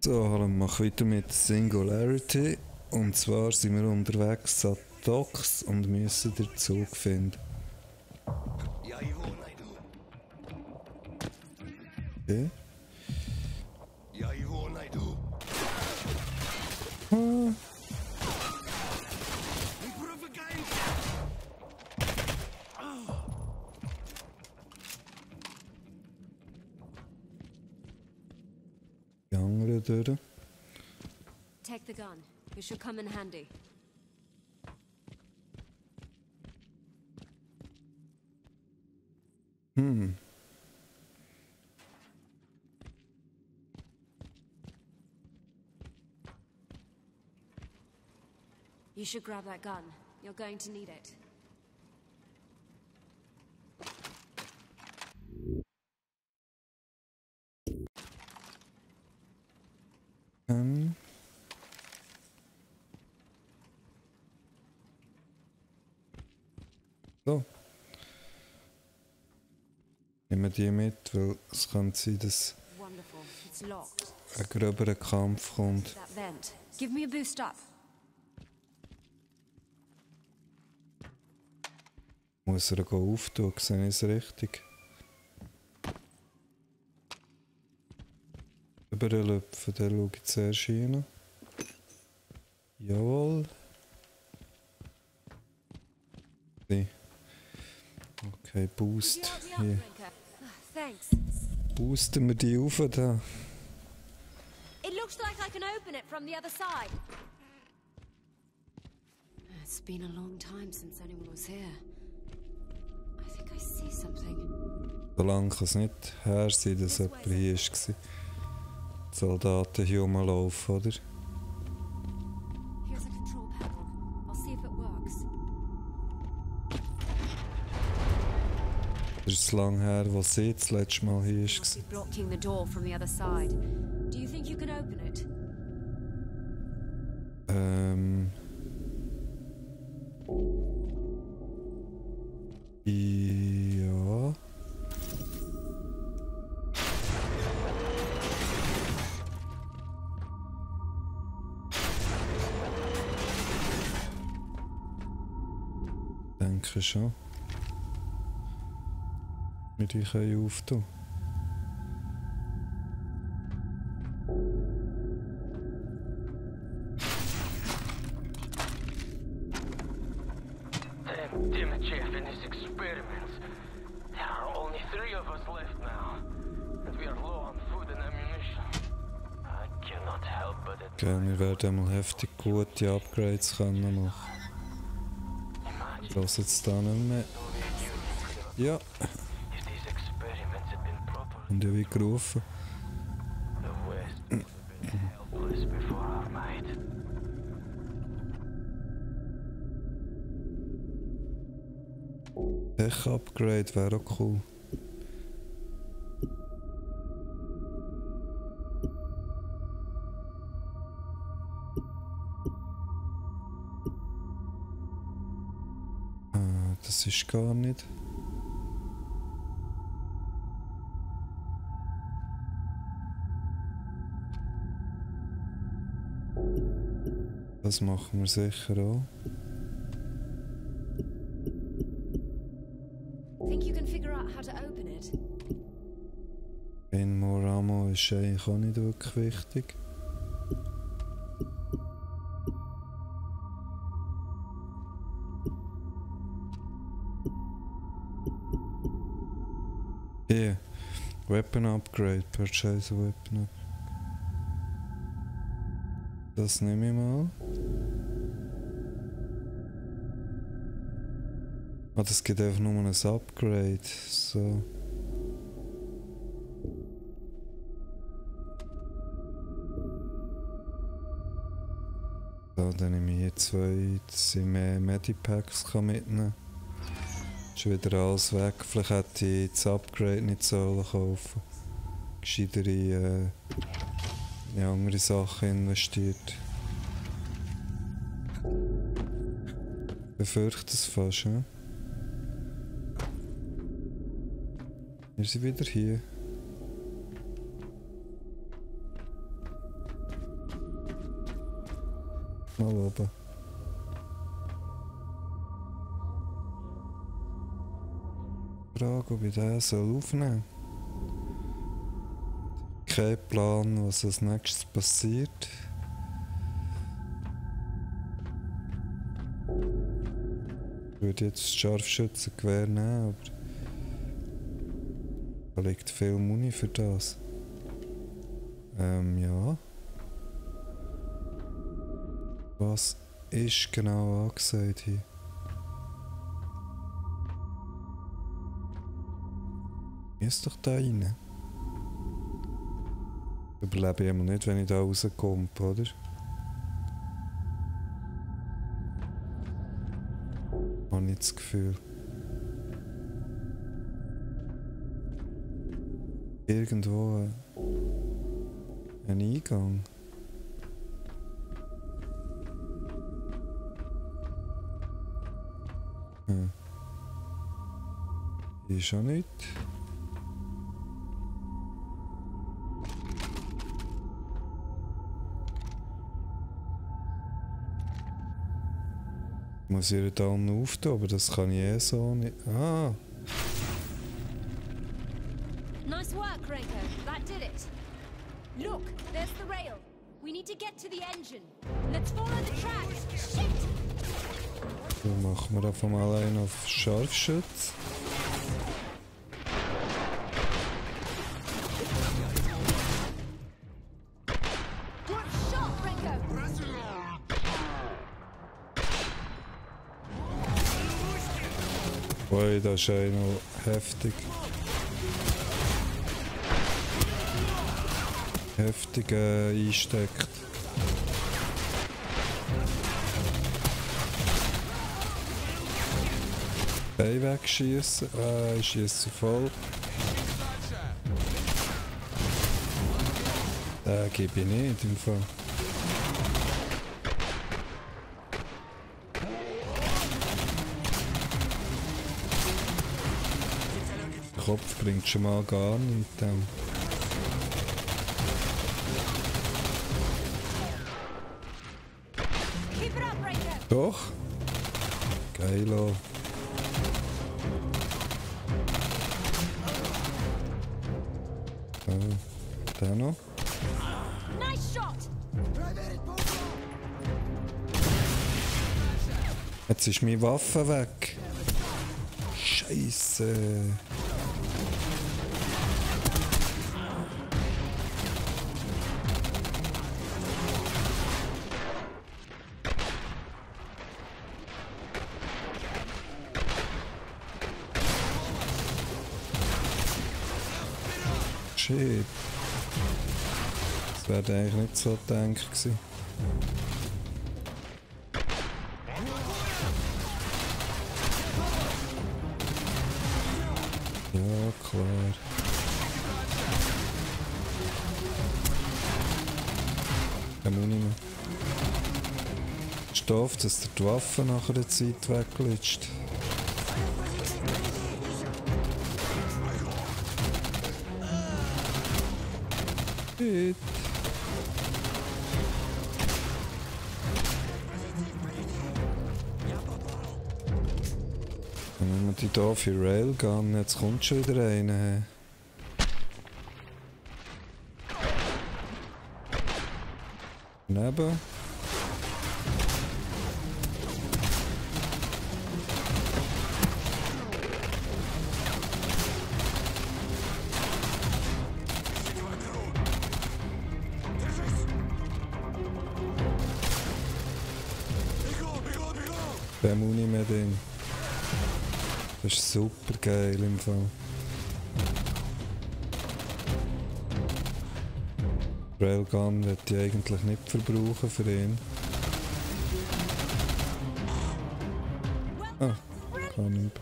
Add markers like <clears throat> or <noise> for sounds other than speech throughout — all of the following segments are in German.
So, hallo, machen weiter mit Singularity. Und zwar sind wir unterwegs an Docks und müssen den Zug finden. Okay. It should come in handy. Hm. You should grab that gun. You're going to need it. Ähm. So. Nehmen wir die mit, weil es könnte sein, dass ein gröberer Kampf kommt. Give me a boost up. Muss er auftun, sehe ich es richtig? Überlöpfen, den schaue ich zuerst rein. Jawohl. Okay, Boost. Hier. Boosten wir die auf da. It looks like I can open it from the other side. It's been a long time since anyone was here. I think I see something. Solange kann es nicht her sein, dass jemand hier war. Die Soldaten hier rumlaufen, oder? Zu lange her, wo sie das letzte Mal hier war. be blocking the door Wir die können auftun. Gell, wir werden mal heftig gute Upgrades können machen. Ich lasse jetzt da nicht mehr. Ja, helpless before our might. Tech-Upgrade wäre auch cool. Ah, das ist gar nicht. Das machen wir sicher auch. Think you can figure out how to open it? Ein more Ammo ist eigentlich auch nicht wirklich wichtig. Hier, Weapon Upgrade, Purchase Weapon Upgrade. Das nehme ich mal. Ah, das gibt einfach nur ein Upgrade. So. So, dann nehme ich hier zwei, dass mehr Medipacks kann mitnehmen. Ist wieder alles weg. Vielleicht hätte ich das Upgrade nicht sollen kaufen Gescheiter in, äh, in andere Sachen investiert. Ich befürchte es fast, ja? Wir sind wieder hier. Mal oben. Frage, ob ich den soll aufnehmen soll. Kein Plan, was als nächstes passiert. Ich würde jetzt das Scharfschützengewehr nehmen, aber da liegt viel Muni für das. Ähm, ja. Was ist genau angesagt hier? Ist doch da rein. Überlebe ich immer nicht, wenn ich da rauskomme, oder? Habe ich das Gefühl. Irgendwo ein Eingang. Hm. Ist auch nicht. muss ich da auftun, aber das kann ich eh so nicht. Ah! Look, there's the rail. We need to get to the engine. Let's follow the tracks. Shit! Dann machen wir einfach mal einen auf Scharfschütz. Good shot, Renko. Ui, das ist ja noch heftig. Heftig äh, einsteckt. Bein wegschießen. Ah, ich schieße voll. Den gebe ich nicht im Fall. Kopf bringt schon mal gar nichts. Ähm. Jetzt ist meine Waffe weg. Scheiße. Shit. Das wäre eigentlich nicht so gedacht gewesen. Dass dir die Waffe nach einer Zeit weglutscht. Shit. Dann nehmen wir die hier für Railgun. Jetzt kommt schon wieder einer. Daneben. Das ist super geil im Fall. Railgun wird ich eigentlich nicht verbrauchen für ihn. Ah, kann ich.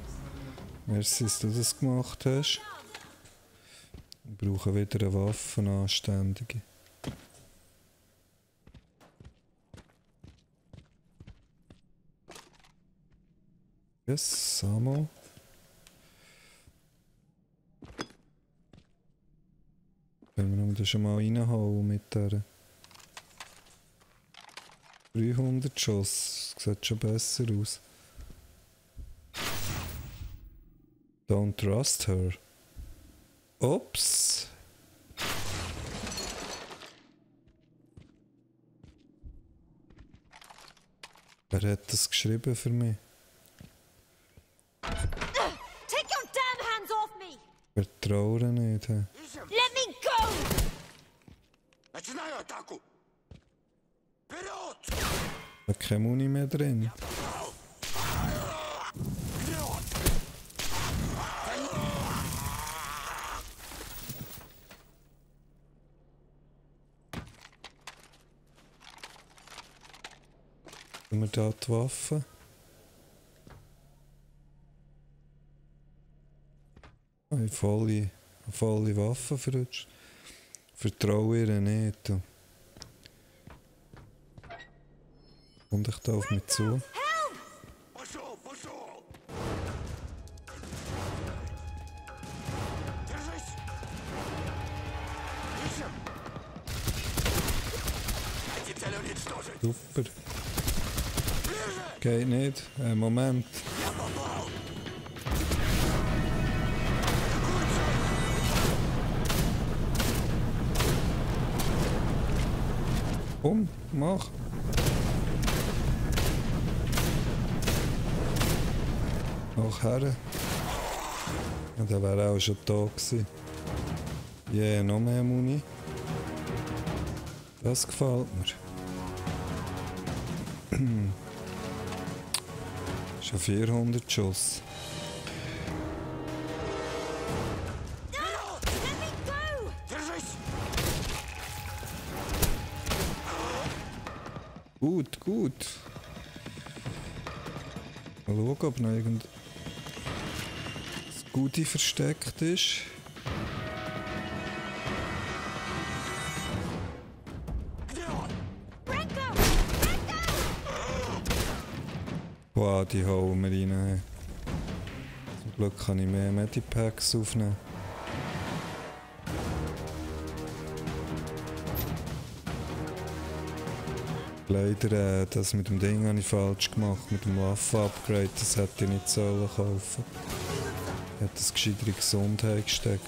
Merci, dass du das gemacht hast. Wir brauchen wieder eine Waffe, eine anständige. Yes, Samo. Können wir das schon mal reinhauen mit der. 300 Schuss. Sieht schon besser aus. Don't trust her. Ups. Wer hat das geschrieben für mich? Take your damn hands off me! Vertraue nicht. hä? Hat keine Muni mehr drin. Haben wir da die Waffe? Ah, Eine volle, volle Waffe für verrutscht. vertrouw ihr nicht. Kommt euch auf mich zu. Super. Geht nicht. Äh, Moment. Komm, mach. Mach her. Ja, der wäre auch schon da gewesen. Yeah, noch mehr Muni. Das gefällt mir. <clears throat> schon 400 Schuss. Gut, gut. Mal schauen, ob noch irgend das Gute versteckt ist. Boah, die hauen wir rein. Zum Glück kann ich mehr Medipacks aufnehmen. Leider, äh, das mit dem Ding habe ich falsch gemacht, mit dem Waffen-Upgrade, das hätte ich nicht sollen kaufen. Ich hätte das gescheiter in Gesundheit gesteckt.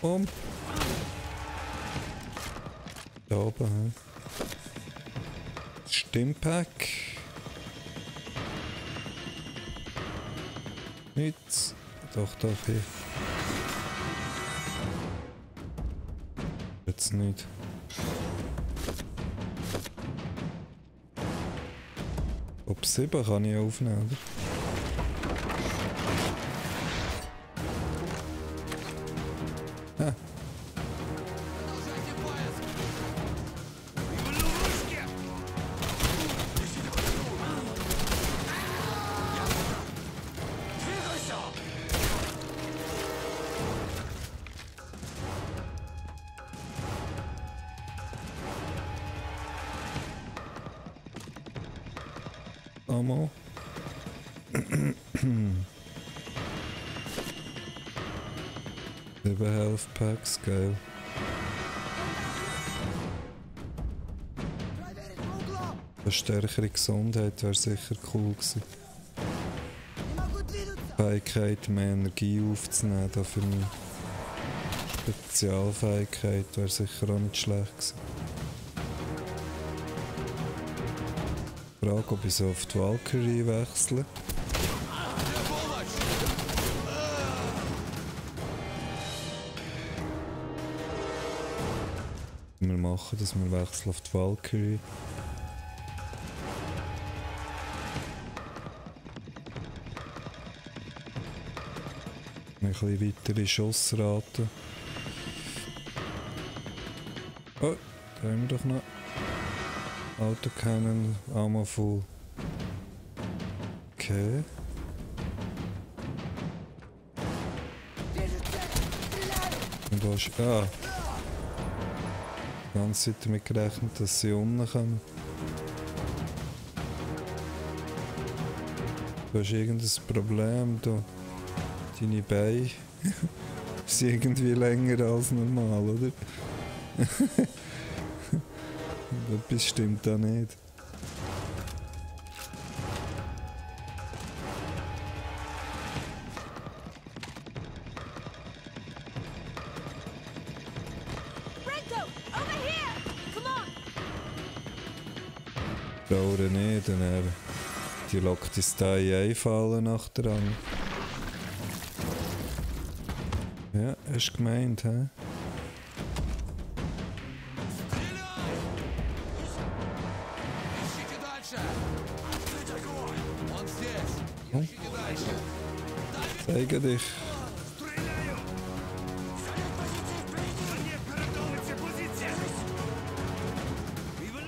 Um. Da oben, hä? Stimmpack. Nichts. Doch, doch, hier. Jetzt nicht. Ob 7 kann ich aufnehmen, oder? Ammo. Sieben Health Packs, geil. Eine stärkere Gesundheit wäre sicher cool gewesen. Fähigkeit, mehr Energie aufzunehmen, da für mich. Spezialfähigkeit wäre sicher auch nicht schlecht gewesen. Frage, ob ich so auf die Valkyrie wechsle. Wir machen, dass wir wechseln auf die Valkyrie. Ein bisschen weitere Schussrate. Oh, da haben wir doch noch. Autocannon, Ammo full. Okay. Und da ist. Ah! Die ganze Zeit damit gerechnet, dass sie unten kommen. Du hast irgendein Problem, da. Deine Beine <laughs> sie irgendwie länger als normal, oder? <laughs> Etwas stimmt da nicht. On! Dauern nicht, und er die lockt ins Teil einfallen nach der anderen. Ja, hast gemeint, hä? Zeige dich.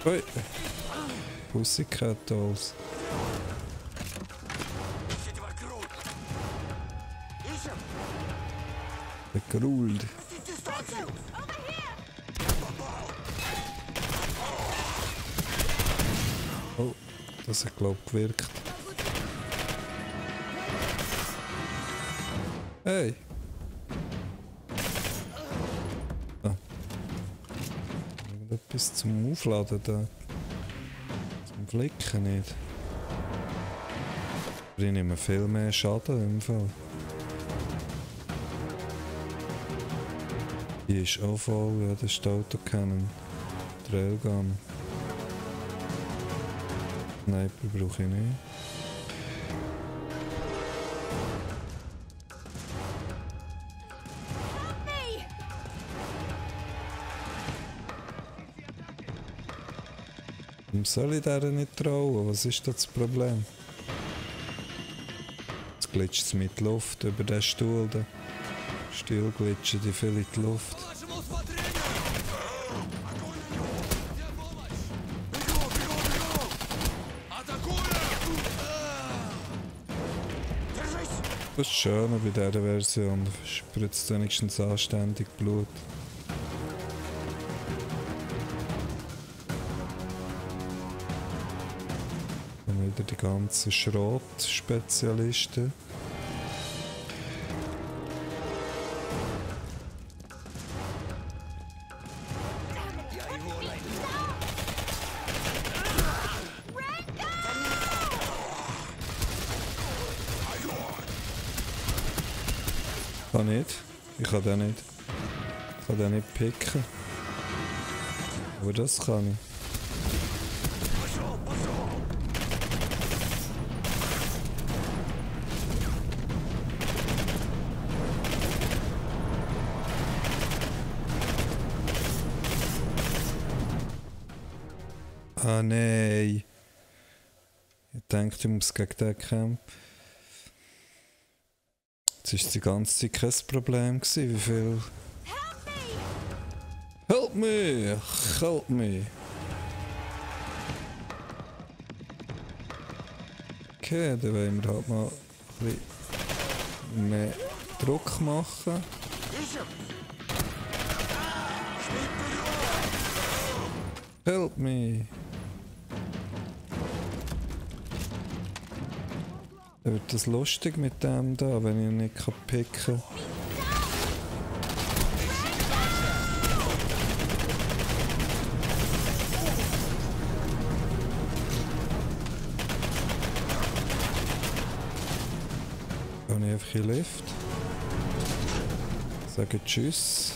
Ui. Pussycat Dolls. Begrüllt. Das hat glaub gewirkt. Hey! Ah. Irgendetwas zum Aufladen da. Zum Flicken nicht. Aber ich nehme viel mehr Schaden im Fall. Die ist auch voll, ja, das ist die Autocannon. Trailgun. Sniper brauche ich nicht. Warum soll ich der nicht trauen? Was ist da das Problem? Jetzt glitscht es mit Luft über den Stuhl. Da. Stuhl glitschen die viel in die Luft. Das ist schön bei dieser Version. Spritzt wenigstens anständig Blut. Dann wieder die ganzen Schrot-Spezialisten. Kann nicht. Ich kann den nicht. Ich kann den nicht picken. Aber das kann ich. Ah nein. Ich denke, ich muss gegen den kämpfen. Das war die ganze Zeit kein Problem, gewesen, wie viel... Help me! Help me! Okay, dann wollen wir halt mal ein bisschen mehr Druck machen. Help me! Dann wird das lustig mit dem da, wenn ich ihn nicht kann picken kann. Gehe ich einfach in Lift. Sage Tschüss.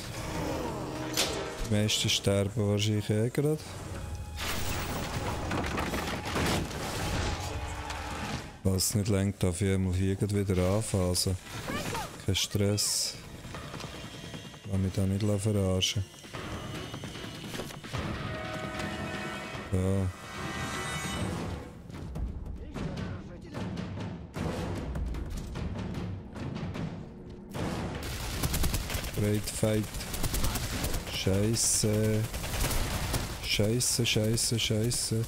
Die meisten sterben wahrscheinlich eh gerade. Was nicht lenkt, darf ich einmal hier wieder anfassen. Kein Stress. Lass mich da nicht verarschen. Ja. Great Fight. Scheiße. Scheiße, scheiße, scheiße.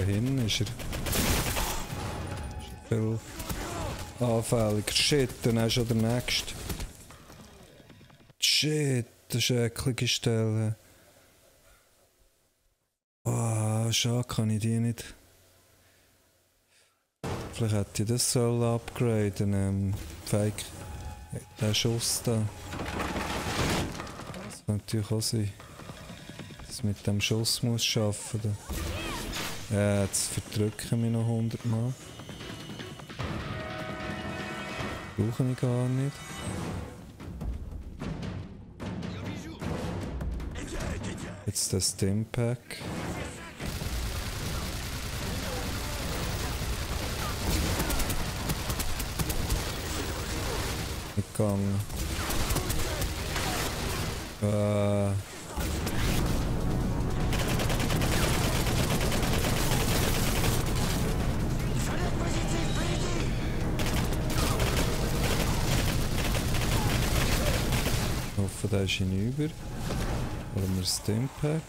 Hinten ist er. Viel anfälliger. Shit, dann ist schon der nächste. Shit, das ist eine eklige Stelle. Ah, schade, kann ich die nicht. Vielleicht hätte ich das sollen upgraden, ähm, Fake. Der Schuss da. Das kann natürlich auch sein. Dass mit dem Schuss muss schaffen. Da. Ja, jetzt verdrücke ich mich noch 100 Mal. Brauche ich gar nicht. Jetzt das Stimpack. Nicht gegangen. Äh. Der ist hinüber. Holen wir das Stimpack.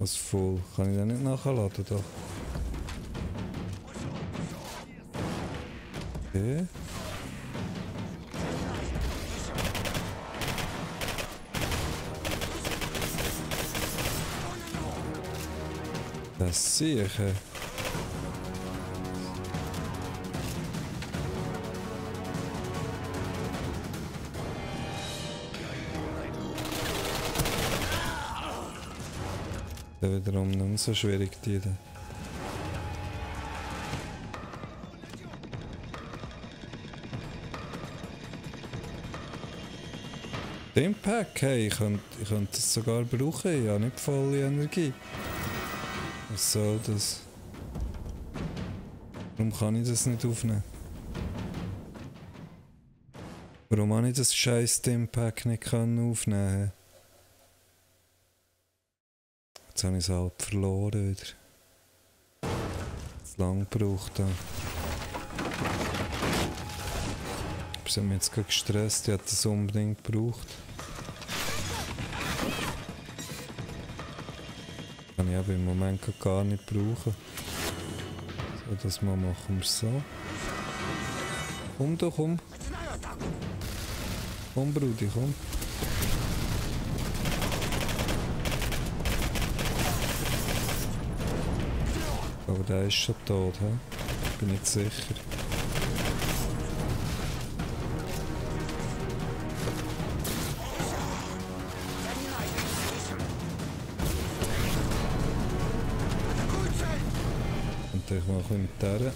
Was voll? Kann ich den nicht nachladen? Doch. Okay. Sehe ich. Ja, wiederum nicht so schwierig, die da. Pack, hey, ich könnte, das sogar brauchen, habe nicht volle Energie. Was soll das? Warum kann ich das nicht aufnehmen? Warum habe ich das scheiß Stimpack nicht aufnehmen Jetzt habe ich es halb verloren wieder. Zu lang gebraucht da. Aber sie haben mich jetzt gerade gestresst, ich hätte das unbedingt gebraucht. Kann ich aber im Moment gar nicht brauchen. So, das mal machen wir so. Komm doch, komm. Komm, Brudi, komm. Aber der ist schon tot, hä? Bin nicht sicher. Ich mal ein mit der.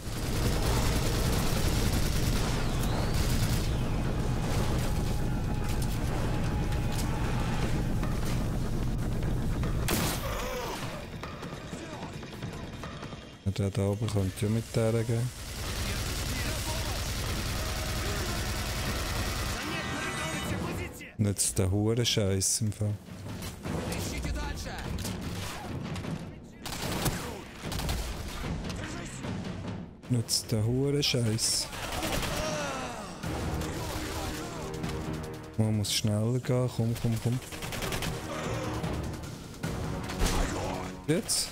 Da oben könnte ja mit der gehen. Jetzt der hure Scheiß im Fall. Nützt der hure Scheiß. Man muss schneller gehen. Komm, komm, komm. Jetzt?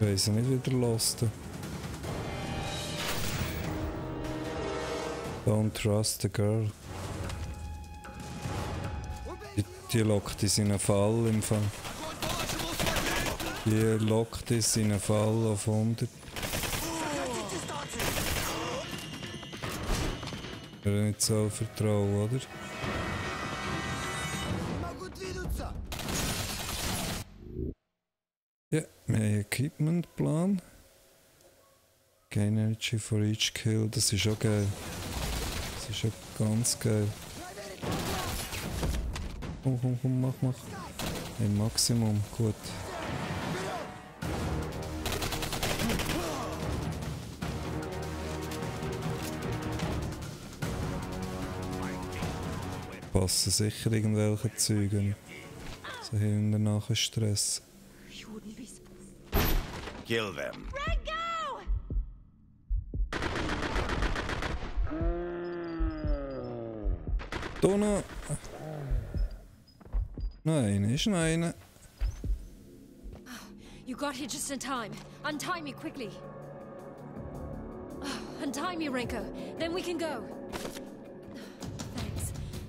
Ich ihn nicht wieder losten. Don't trust the girl. Die, die lockt in einen Fall im Fall. Hier lockt es in einen Fall auf 100. Ich Wäre nicht so vertrauen, oder? Ja, wir Equipmentplan. Gain Energy for each kill, das ist auch geil. Das ist auch ganz geil. Komm, komm, komm, mach, mach. Im Maximum, gut. Passen sicher irgendwelche Züge. So hinten nachher Stress. You wouldn't be supposed Kill them. Noch einer, ist noch einer. You got here just in time. Untie me quickly. Untie me, Renko. Then we can go.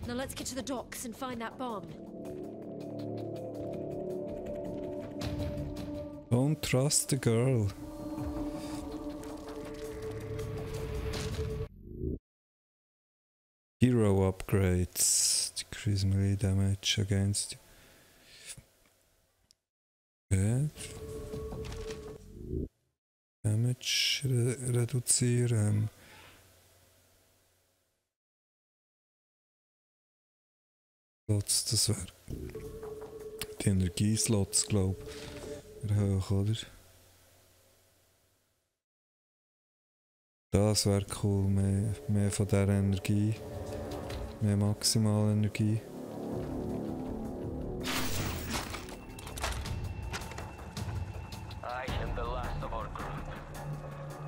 Now let's get to the docks and find that bomb. Don't trust the girl. Hero upgrades. Decrease melee damage against. Damage re reduzieren. Um, Slots, das wäre. Die Energieslots, glaube ich. Hoch, oder? Das wäre cool, mehr, mehr von dieser Energie. Mehr maximale Energie. I am the last of our group.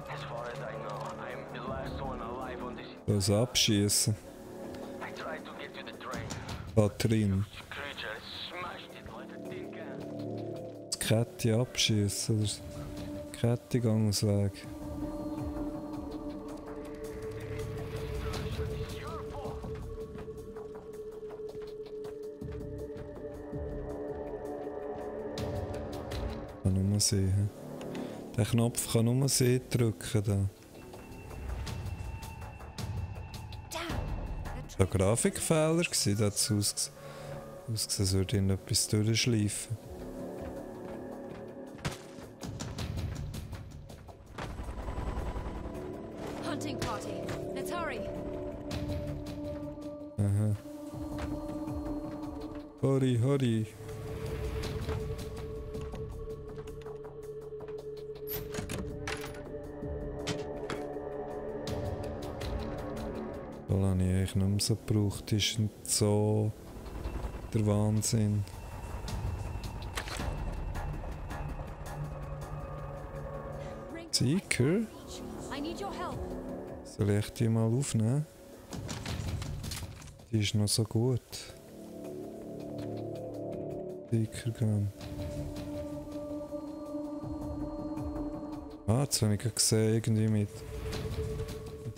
As far as I know, I am the last one alive on this. Das abschießen. Can. Das Kette abschießen. Oder Weg. Kann nur hä? Der Knopf kann nur sie drücken. Da. Ein Grafikfehler. gewesen, Da hat es ausges ausgesehen, als würde ihn etwas durchschleifen. Das ist nicht so der Wahnsinn. Seeker? Soll ich die mal aufnehmen? Die ist noch so gut. Seeker Gun. Ah, jetzt habe ich gesehen, irgendwie mit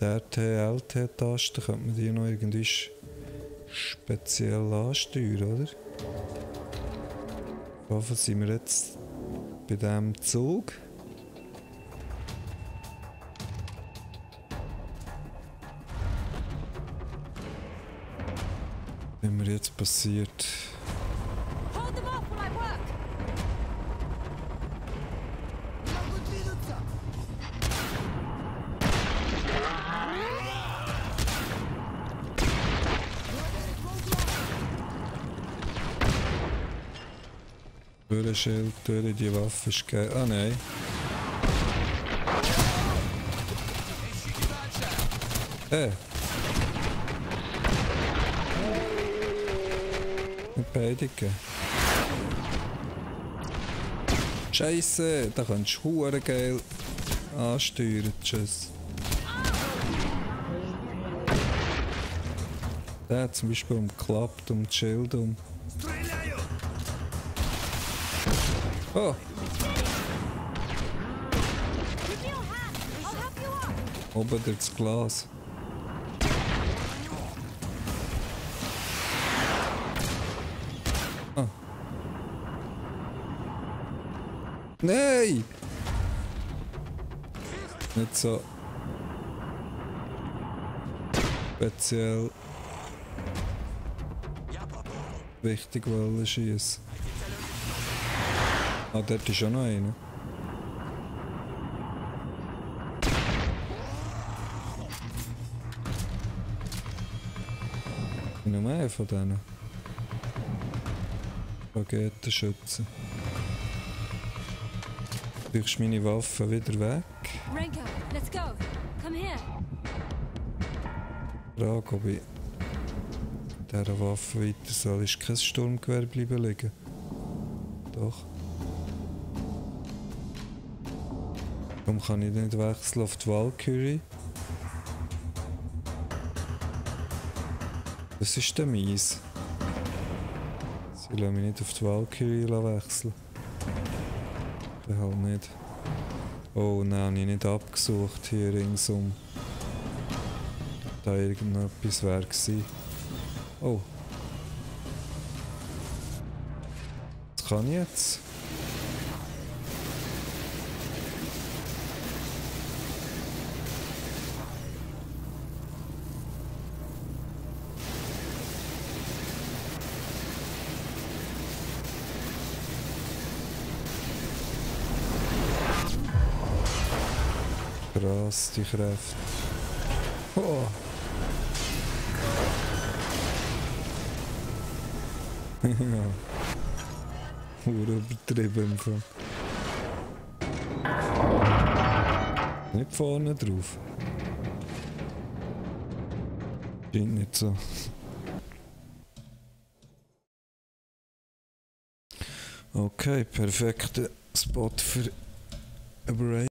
RT, LT-Tasten könnte man die noch irgendwie speziell ansteuern, oder? Hoffe, sind wir jetzt bei diesem Zug. Was mir jetzt passiert? Töre Schild, töre die Waffe ist geil. Ah nein. Äh. Nicht beleidigen. Scheiße, da kannst du Huren geil ansteuern. Tschüss. Der hat zum Beispiel umklappt um die Schild um. Up. oben durch das Glas. Ah. Nein! Nicht so speziell wichtig wollen schießen. Ah, dort ist auch noch einer. Noch mehr von denen. Raketenschützen. Du legst meine Waffe wieder weg. Renko, let's go. Come here. Frage, ob ich mit dieser Waffe weiter soll. Ist kein Sturmgewehr bleiben liegen? Doch. Warum kann ich nicht wechseln auf die Valkyrie? Das ist der mies. Sie lassen mich nicht auf die Valkyrie wechseln. Dann halt nicht. Oh nein, habe ich nicht abgesucht hier ringsum. Da irgendetwas wäre gewesen. Oh. Was kann ich jetzt? Krass, die Kräfte. Oh. <laughs> ja. Hure übertrieben im Fall. Nicht vorne drauf. Scheint nicht so. Okay, perfekter Spot für ein Break.